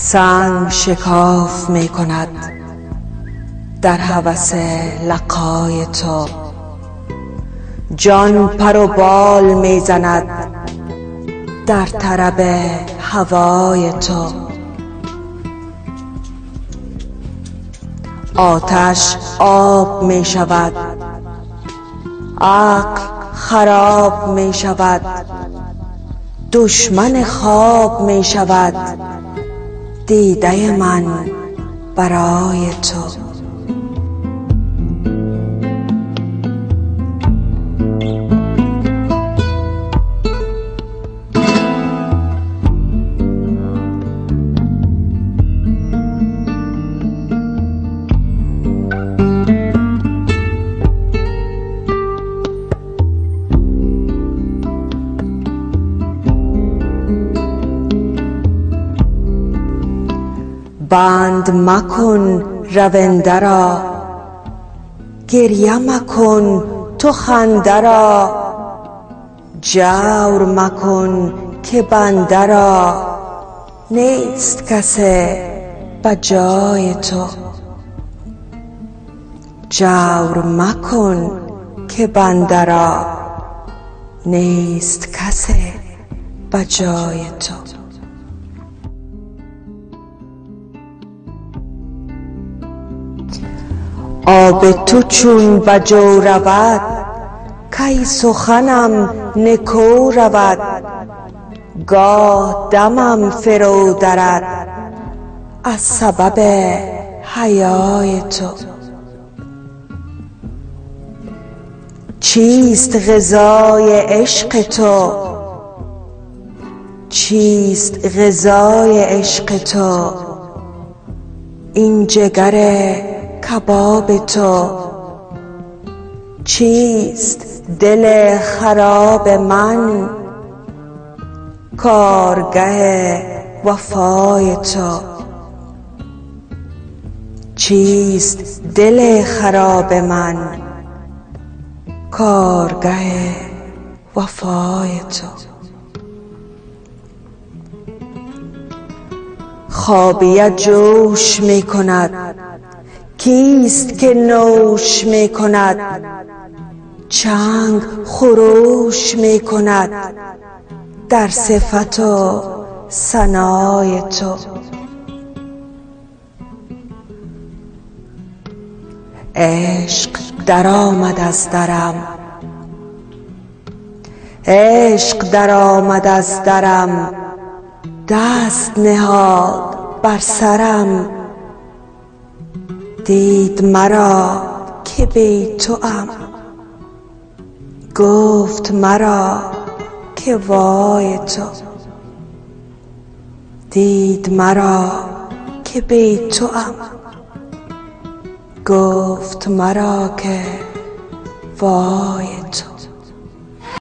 سنگ شکاف می کند در هوس لقای تو. جان پر و بال می زند در طرب هوای تو. آتش آب می شود عقل خراب می شود دشمن خواب می شود دیده من برای تو. بند مکن رونده را. گریه مکن تو خنده را. جور مکن که بنده را. نیست کسی بجای تو. جور مکن که بنده را. نیست کسی بجای تو. آب تو چون بجو رود کی سخنم نکو رود. گاه دمم فرو درد از سبب حیای تو. چیست غذای عشق تو؟ چیست غذای عشق تو؟ این جگر کباب تو چیست دل خراب من؟ کارگه وفای تو چیست دل خراب من؟ کارگه وفای تو خابیت جوش می کند کیست که نوش می کند چنگ خروش می کند در صفت و ثنای تو. عشق درآمد از درم. عشق درآمد از درم. دست نهاد بر سرم. دید مرا که بی توام. گفت مرا که وای تو. دید مرا که بی توام. گفت مرا که وای تو.